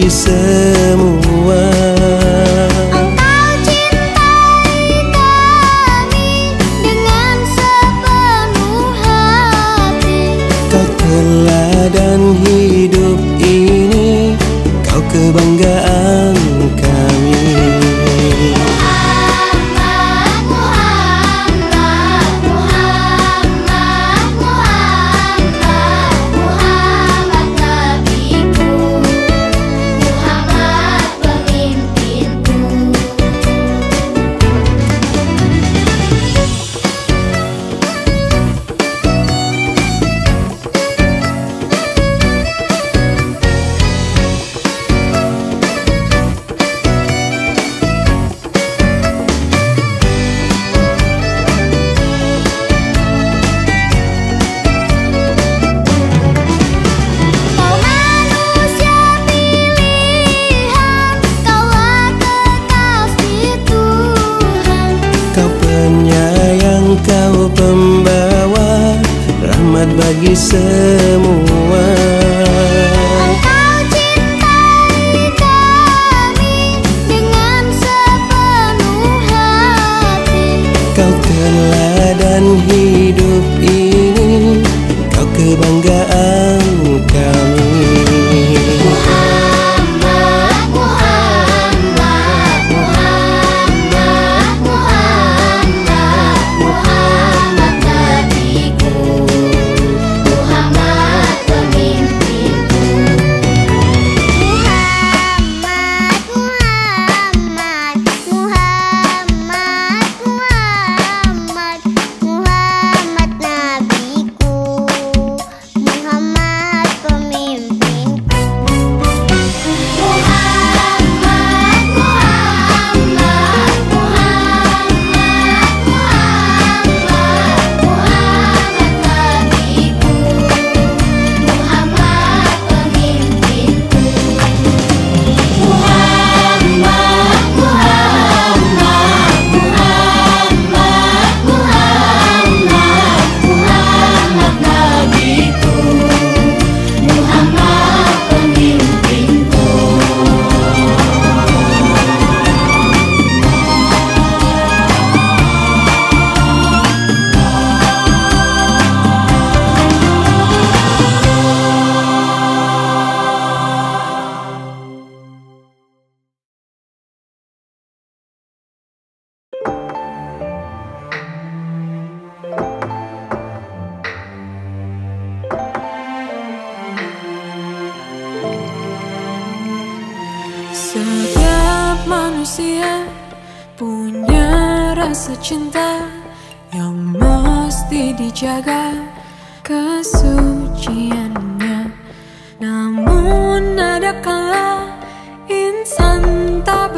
que samo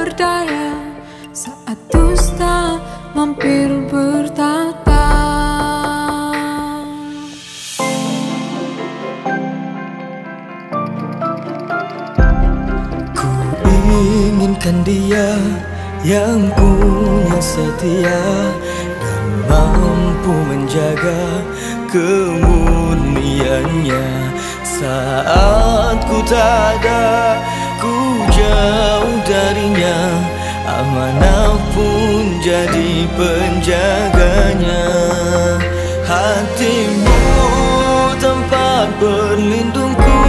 berdaya saat dusta mampir bertata. Ku inginkan dia yang punya setia dan mampu menjaga kemurniannya saat ku tak ada ku jauh darinya amanah pun jadi penjaganya. Hatimu tempat berlindungku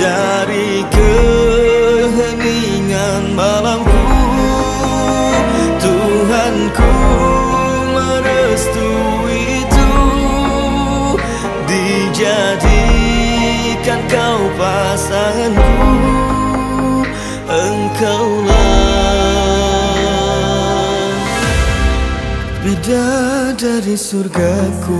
dari keheningan malamku. Tuhanku merestui itu Dijadikan kau pasanganku Engkaulah bidadari surgaku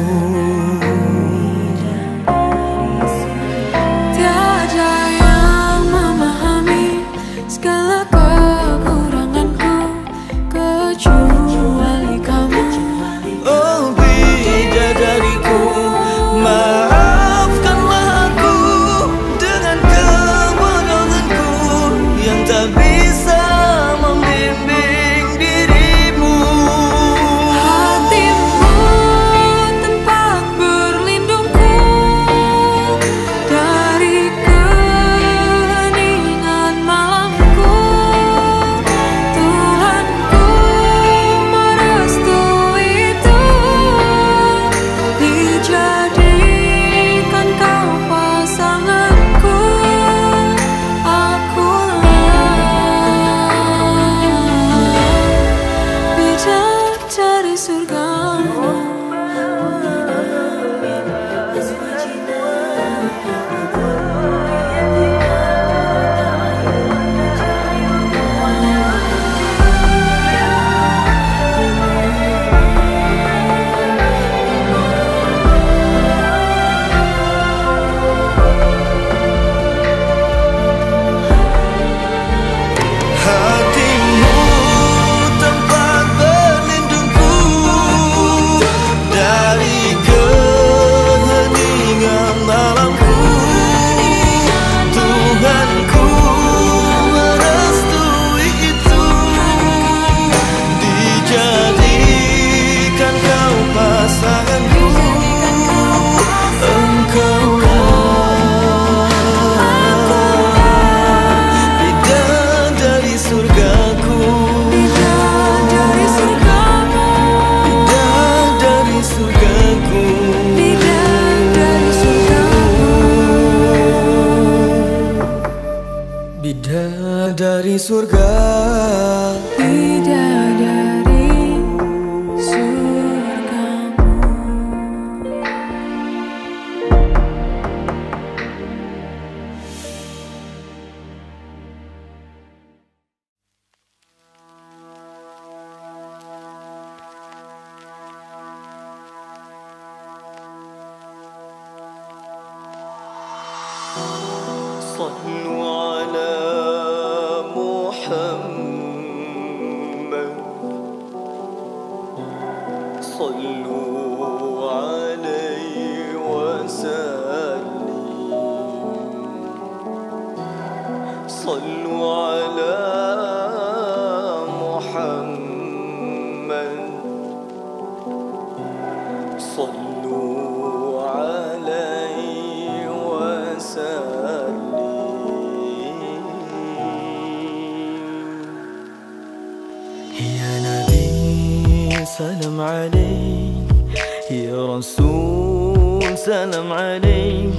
يا رسول سلام عليك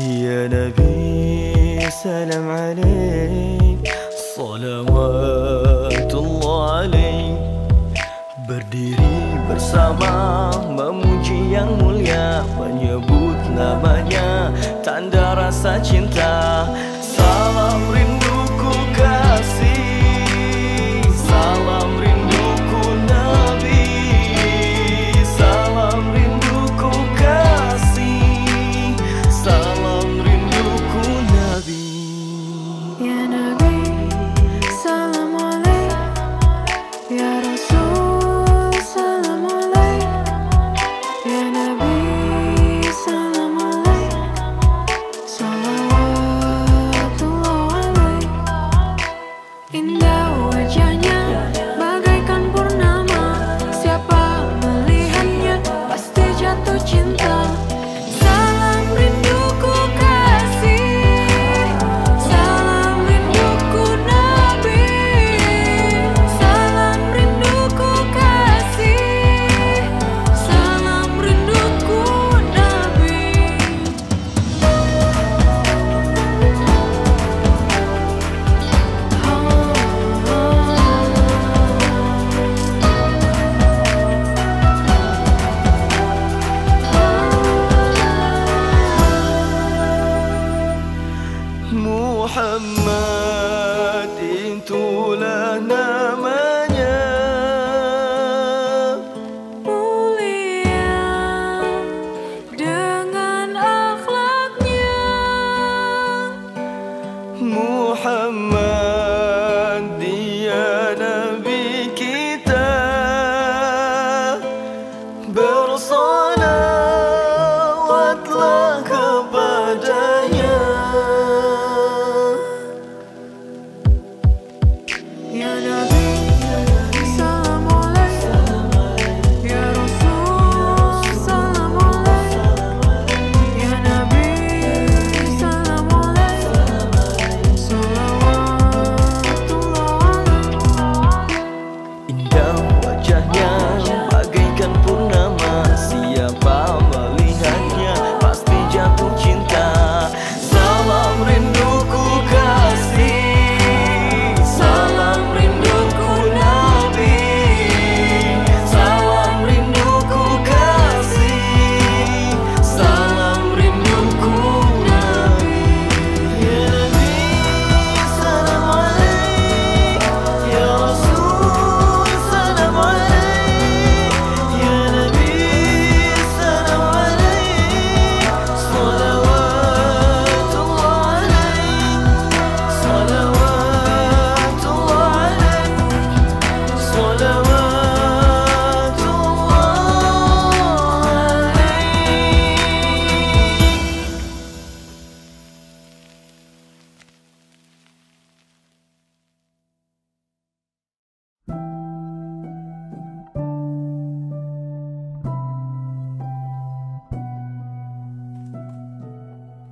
يا نبي سلام عليك صلوات الله عليك Berdiri bersama memuji yang mulia Menyebut namanya tanda rasa cinta Salam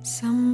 Some